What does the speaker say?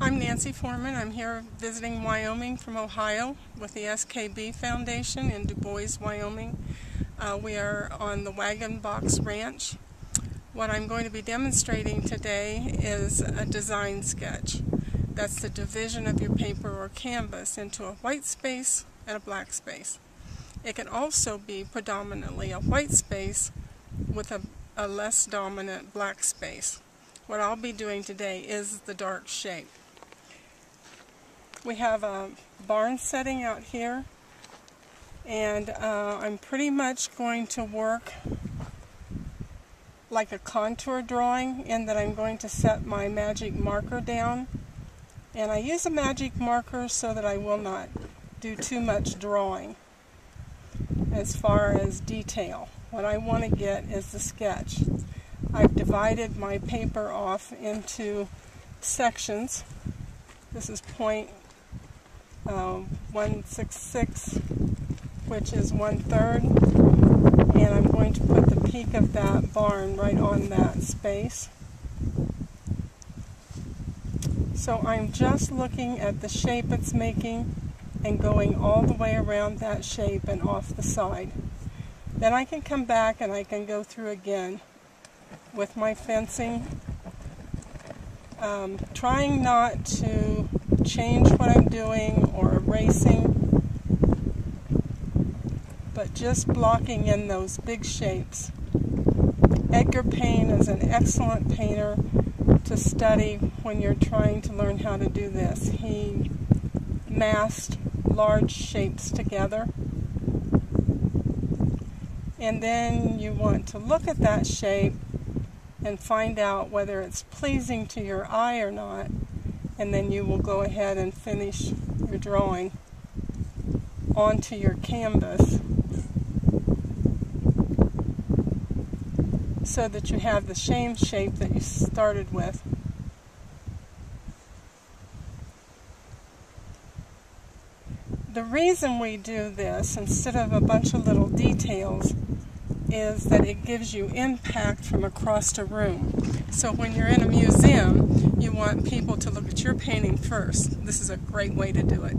I'm Nancy Foureman. I'm here visiting Wyoming from Ohio with the SKB Foundation in Dubois, Wyoming. Uh, we are on the Wagon Box Ranch. What I'm going to be demonstrating today is a design sketch. That's the division of your paper or canvas into a white space and a black space. It can also be predominantly a white space with a, a less dominant black space. What I'll be doing today is the dark shape. We have a barn setting out here and uh, I'm pretty much going to work like a contour drawing in that I'm going to set my magic marker down and I use a magic marker so that I will not do too much drawing as far as detail. What I want to get is the sketch. I've divided my paper off into sections. This is point uh, 166, which is one third. And I'm going to put the peak of that barn right on that space. So I'm just looking at the shape it's making and going all the way around that shape and off the side. Then I can come back and I can go through again with my fencing, um, trying not to change what I'm doing or erasing, but just blocking in those big shapes. Edgar Payne is an excellent painter to study when you're trying to learn how to do this. He masked large shapes together. And then you want to look at that shape and find out whether it's pleasing to your eye or not. And then you will go ahead and finish your drawing onto your canvas so that you have the same shape that you started with. The reason we do this instead of a bunch of little details is that it gives you impact from across a room. So when you're in a museum, you want people to look at your painting first. This is a great way to do it.